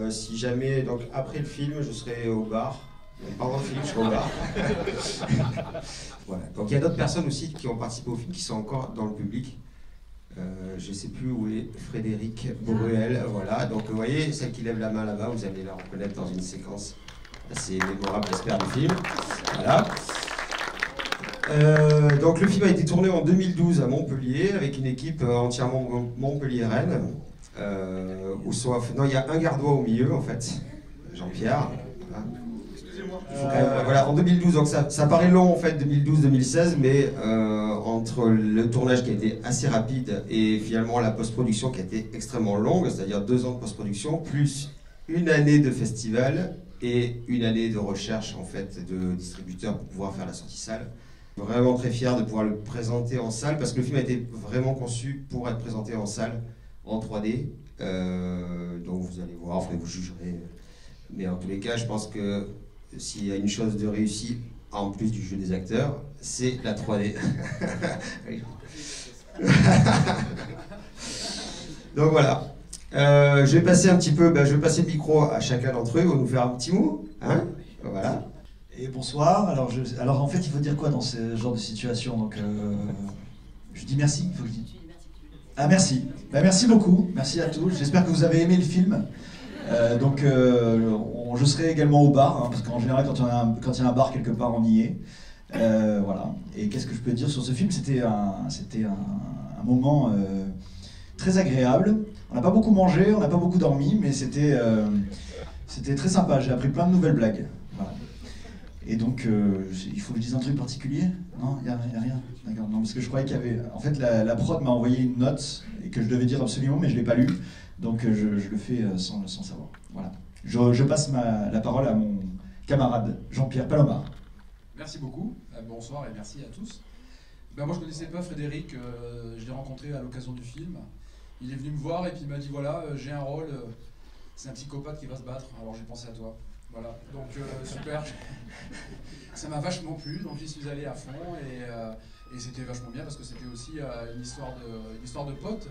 Euh, si jamais, donc après le film, je serai au bar. Pendant le film, je serai au bar. voilà. Donc il y a d'autres personnes aussi qui ont participé au film qui sont encore dans le public. Euh, je ne sais plus où est Frédéric Bruel. Voilà. Donc vous voyez, celle qui lève la main là-bas, vous allez la reconnaître dans une séquence assez mémorable, j'espère, du film. Voilà. Euh, donc le film a été tourné en 2012 à Montpellier avec une équipe entièrement montpelliéraine. Euh, où soit, non, il y a un gardois au milieu en fait, Jean-Pierre. Voilà. Euh, voilà, en 2012, donc ça, ça paraît long en fait, 2012-2016, mais euh, entre le tournage qui a été assez rapide et finalement la post-production qui a été extrêmement longue, c'est-à-dire deux ans de post-production, plus une année de festival et une année de recherche en fait de distributeurs pour pouvoir faire la sortie salle. Vraiment très fier de pouvoir le présenter en salle parce que le film a été vraiment conçu pour être présenté en salle en 3D. Euh, donc vous allez voir, vous jugerez. Mais en tous les cas, je pense que s'il y a une chose de réussie en plus du jeu des acteurs, c'est la 3D. donc voilà. Euh, je vais passer un petit peu, ben, je vais passer le micro à chacun d'entre eux. Ils vont nous faire un petit mot. Hein voilà. Et bonsoir. Alors, alors en fait, il faut dire quoi dans ce genre de situation? Donc, euh, je dis merci. Il faut que je dise. Ah merci. Ben, merci beaucoup. Merci à tous. J'espère que vous avez aimé le film. Euh, donc, euh, je serai également au bar, hein, parce qu'en général, quand il, y a un, bar quelque part, on y est. Euh, voilà. Et qu'est-ce que je peux dire sur ce film? C'était un, un, moment très agréable. On n'a pas beaucoup mangé, on n'a pas beaucoup dormi, mais c'était, c'était très sympa. J'ai appris plein de nouvelles blagues. Et donc, euh, il faut que je dise un truc particulier? Non, il n'y a, rien. D'accord. Non, parce que je croyais qu'il y avait. En fait, la, prod m'a envoyé une note et que je devais dire absolument, mais je ne l'ai pas lu. Donc, euh, je, le fais euh, sans, sans savoir. Voilà. Je, passe la parole à mon camarade Jean-Pierre Palomar. Merci beaucoup, bonsoir et merci à tous. Ben, moi je connaissais pas Frédéric, je l'ai rencontré à l'occasion du film. Il est venu me voir et puis il m'a dit voilà, j'ai un rôle, c'est un psychopathe qui va se battre, alors j'ai pensé à toi. Voilà, donc euh, super, ça m'a vachement plu, donc j'y suis allé à fond et, euh, et c'était vachement bien parce que c'était aussi euh, une, histoire de, une histoire de potes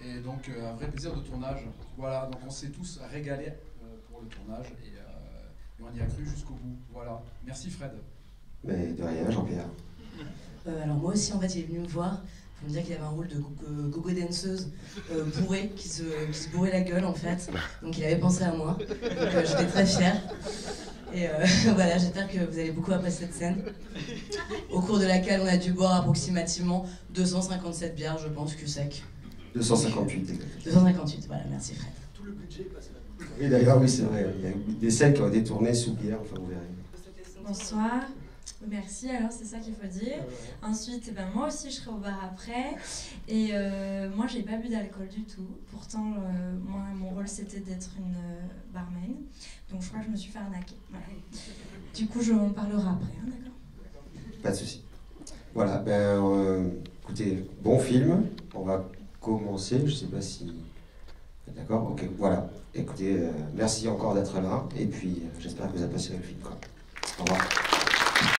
et donc euh, un vrai plaisir de tournage. Voilà, donc on s'est tous régalés euh, pour le tournage et, euh, et on y a cru jusqu'au bout. Voilà, merci Fred. Mais de rien, Jean-Pierre. Euh, alors moi aussi en fait il est venu me voir pour me dire qu'il avait un rôle de euh, gogo danseuse euh, bourrée qui se, qui se bourrait la gueule en fait. Donc il avait pensé à moi. Donc euh, j'étais très fière. Et euh, voilà, j'espère que vous allez beaucoup apprécier cette scène. Au cours de laquelle on a dû boire approximativement 257 bières, je pense, que sec. 258. exactement. 258, voilà, merci Fred. Oui, d'ailleurs, oui, c'est vrai. Il y a eu des scènes qui ont été tournées sous bière, enfin, vous verrez. Bonsoir. Merci, alors c'est ça qu'il faut dire. Ensuite, eh ben, moi aussi je serai au bar après. Et euh, moi j'ai pas bu d'alcool du tout. Pourtant, euh, moi mon rôle c'était d'être une euh, barmaid. Donc je crois que je me suis fait arnaquer. Voilà. Du coup, je, on parlera après, hein, d'accord Pas de souci. Voilà, ben, euh, écoutez, bon film. On va commencer. Je sais pas si. D'accord, ok, voilà. Écoutez, euh, merci encore d'être là. Et puis, euh, j'espère que vous apprécierez le film. Quoi. Au revoir.